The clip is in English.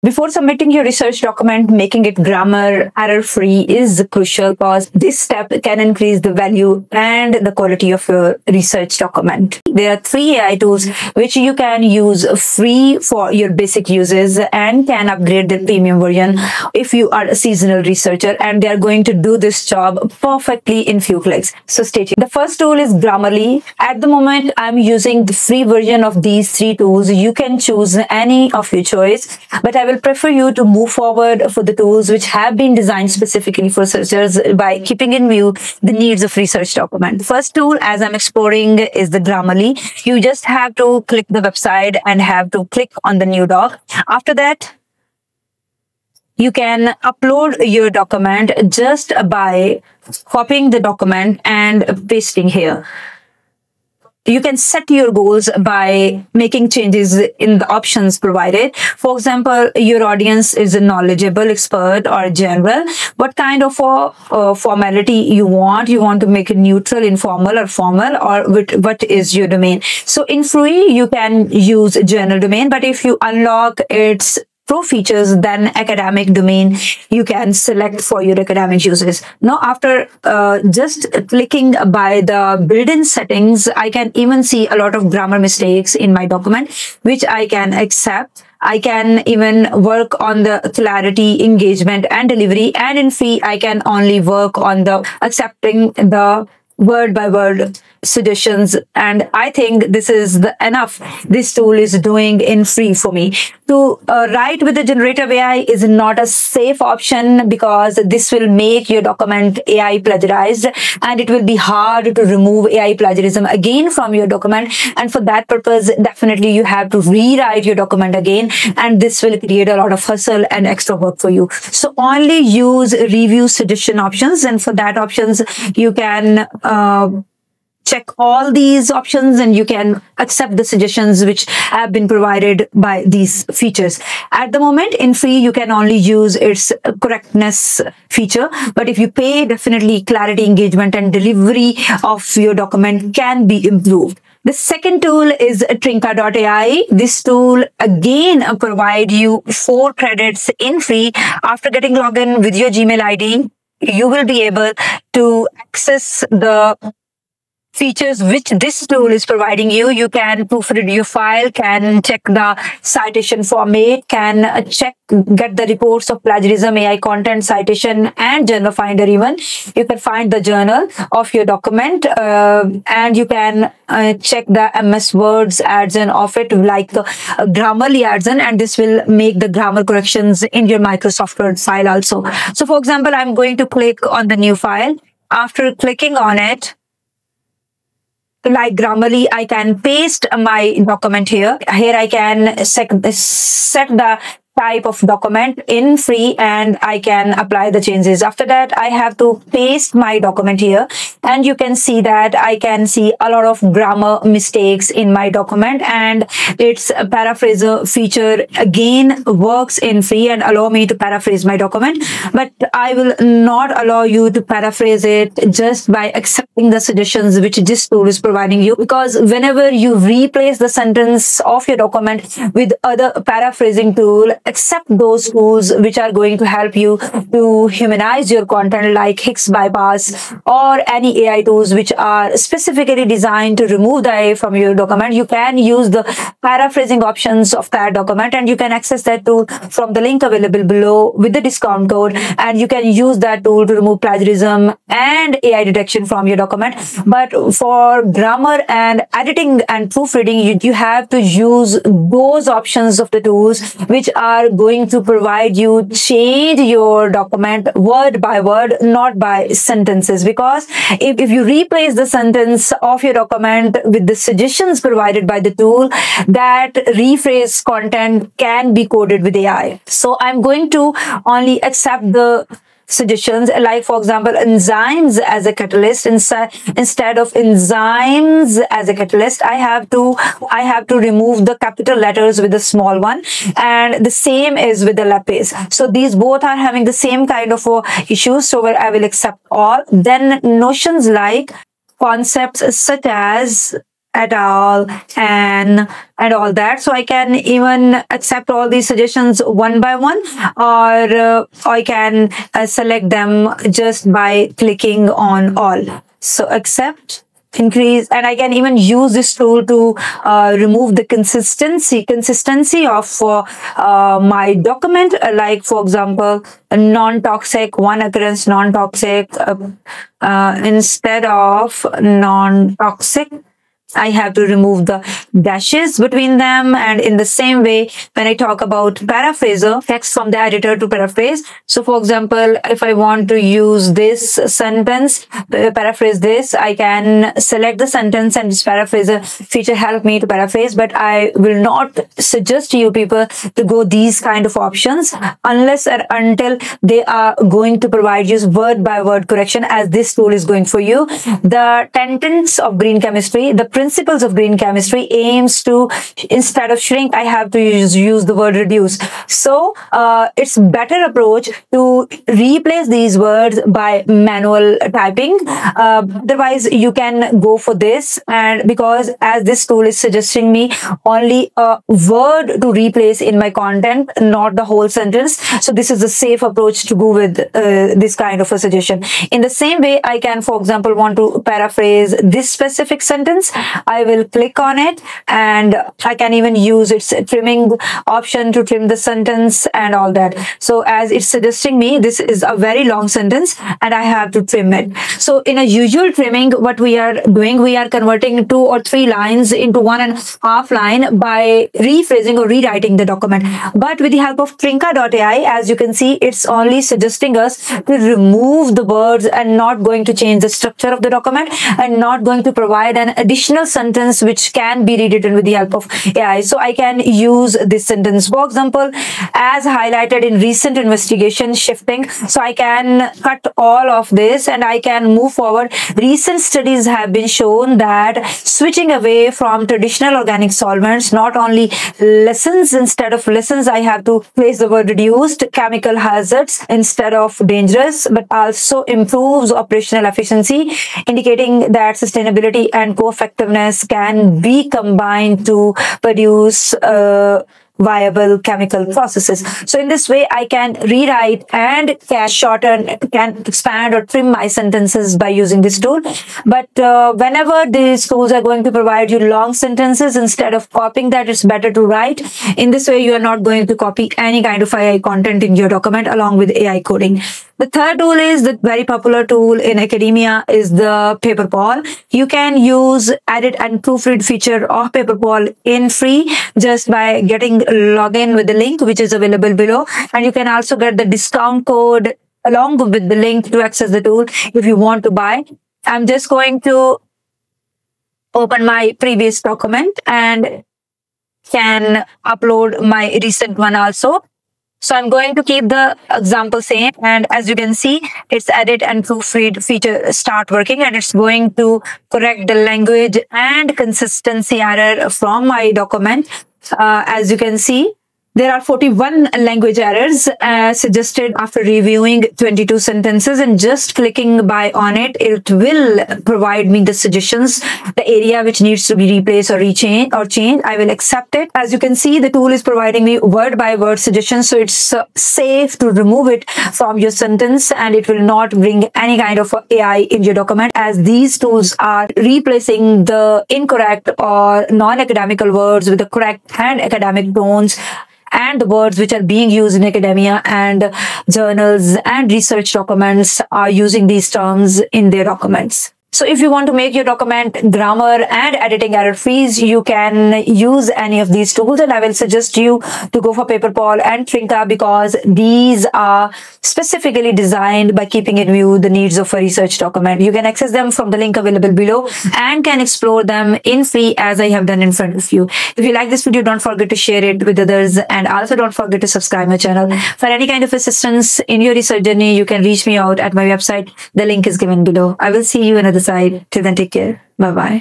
Before submitting your research document, making it grammar error free is crucial because this step can increase the value and the quality of your research document. There are three AI tools which you can use free for your basic uses and can upgrade the premium version if you are a seasonal researcher and they are going to do this job perfectly in few clicks. So stay tuned. The first tool is Grammarly. At the moment, I'm using the free version of these three tools. You can choose any of your choice, but I will prefer you to move forward for the tools which have been designed specifically for researchers by keeping in view the needs of research document. The first tool as I'm exploring is the Grammarly. You just have to click the website and have to click on the new doc. After that, you can upload your document just by copying the document and pasting here you can set your goals by making changes in the options provided. For example, your audience is a knowledgeable, expert, or general. What kind of a, uh, formality you want? You want to make it neutral, informal, or formal, or with, what is your domain? So in free, you can use general domain, but if you unlock its pro features than academic domain you can select for your academic uses. Now, after uh, just clicking by the built-in settings, I can even see a lot of grammar mistakes in my document, which I can accept. I can even work on the clarity, engagement, and delivery. And in fee, I can only work on the accepting the word by word suggestions. And i think this is the enough. This tool is doing in free for me. To uh, write with the generative ai is not a safe option because this will make your document ai plagiarized and it will be hard to remove ai plagiarism again from your document. And for that purpose definitely you have to rewrite your document again and this will create a lot of hustle and extra work for you. So only use review suggestion options. And for that options you can uh, check all these options and you can accept the suggestions which have been provided by these features. At the moment in free, you can only use its correctness feature. But if you pay, definitely clarity, engagement and delivery of your document can be improved. The second tool is Trinka.ai. This tool again provide you four credits in free after getting logged in with your Gmail ID you will be able to access the features which this tool is providing you. You can proofread your file, can check the citation format, can check, get the reports of plagiarism, AI content, citation, and journal finder even. You can find the journal of your document uh, and you can uh, check the MS Words adds in of it like the uh, Grammarly adds in and this will make the grammar corrections in your Microsoft Word file also. So for example, I'm going to click on the new file. After clicking on it, like Grammarly, I can paste my document here. Here I can set, set the type of document in free and I can apply the changes. After that, I have to paste my document here and you can see that I can see a lot of grammar mistakes in my document and its paraphraser feature again works in free and allow me to paraphrase my document. But I will not allow you to paraphrase it just by accepting the suggestions which this tool is providing you because whenever you replace the sentence of your document with other paraphrasing tool, accept those tools which are going to help you to humanize your content like Hix bypass or any AI tools which are specifically designed to remove the AI from your document. You can use the paraphrasing options of that document and you can access that tool from the link available below with the discount code and you can use that tool to remove plagiarism and AI detection from your document. But for grammar and editing and proofreading, you, you have to use those options of the tools which are are going to provide you change your document word by word, not by sentences. Because if, if you replace the sentence of your document with the suggestions provided by the tool, that rephrase content can be coded with AI. So I'm going to only accept the suggestions like for example enzymes as a catalyst. Instead of enzymes as a catalyst i have to i have to remove the capital letters with the small one. And the same is with the lapis so these both are having the same kind of uh, issues. So where i will accept all. Then notions like concepts such as et all and and all that. So i can even accept all these suggestions one by one or uh, i can uh, select them just by clicking on all. So accept increase and i can even use this tool to uh, remove the consistency consistency of uh, uh, my document. Like for example non-toxic one occurrence non-toxic uh, uh, instead of non-toxic I have to remove the dashes between them. And in the same way, when I talk about paraphraser, text from the editor to paraphrase. So for example, if I want to use this sentence, uh, paraphrase this, I can select the sentence and this paraphraser feature help me to paraphrase, but I will not suggest you people to go these kind of options unless or until they are going to provide you word by word correction as this tool is going for you. The 10 tenets of green chemistry, the principles of green chemistry aims to, instead of shrink, I have to use, use the word reduce. So uh, it's better approach to replace these words by manual typing. Uh, otherwise, you can go for this. And because as this tool is suggesting me only a word to replace in my content, not the whole sentence. So this is a safe approach to go with uh, this kind of a suggestion. In the same way, I can, for example, want to paraphrase this specific sentence. I will click on it and I can even use its trimming option to trim the sentence and all that. So as it's suggesting me, this is a very long sentence and I have to trim it. So in a usual trimming, what we are doing, we are converting two or three lines into one and a half line by rephrasing or rewriting the document. But with the help of Trinka.ai, as you can see, it's only suggesting us to remove the words and not going to change the structure of the document and not going to provide an additional sentence which can be rewritten with the help of AI. So I can use this sentence. For example, as highlighted in recent investigation shifting. So I can cut all of this and I can move forward. Recent studies have been shown that switching away from traditional organic solvents not only lessens instead of lessons I have to place the word reduced chemical hazards instead of dangerous but also improves operational efficiency indicating that sustainability and co-effectiveness can be combined to produce uh, viable chemical processes. So in this way, I can rewrite and can shorten, can expand or trim my sentences by using this tool. But uh, whenever these tools are going to provide you long sentences, instead of copying that, it's better to write. In this way, you are not going to copy any kind of AI content in your document along with AI coding. The third tool is the very popular tool in academia is the Paperpal. You can use edit and proofread feature of Paperpal in free just by getting login with the link which is available below. And you can also get the discount code along with the link to access the tool if you want to buy. I'm just going to open my previous document and can upload my recent one also. So I'm going to keep the example same. And as you can see, it's edit and proofread feature start working and it's going to correct the language and consistency error from my document. Uh, as you can see, there are 41 language errors uh, suggested after reviewing 22 sentences and just clicking by on it, it will provide me the suggestions, the area which needs to be replaced or rechange or change. I will accept it. As you can see, the tool is providing me word by word suggestions. So it's uh, safe to remove it from your sentence and it will not bring any kind of AI in your document as these tools are replacing the incorrect or non-academical words with the correct and academic tones and the words which are being used in academia and journals and research documents are using these terms in their documents. So if you want to make your document grammar and editing error free, you can use any of these tools and I will suggest you to go for Paperpal and Trinka because these are specifically designed by keeping in view the needs of a research document. You can access them from the link available below and can explore them in free as I have done in front of you. If you like this video, don't forget to share it with others and also don't forget to subscribe my channel. For any kind of assistance in your research journey, you can reach me out at my website. The link is given below. I will see you in another side. Till then, take care. Bye bye.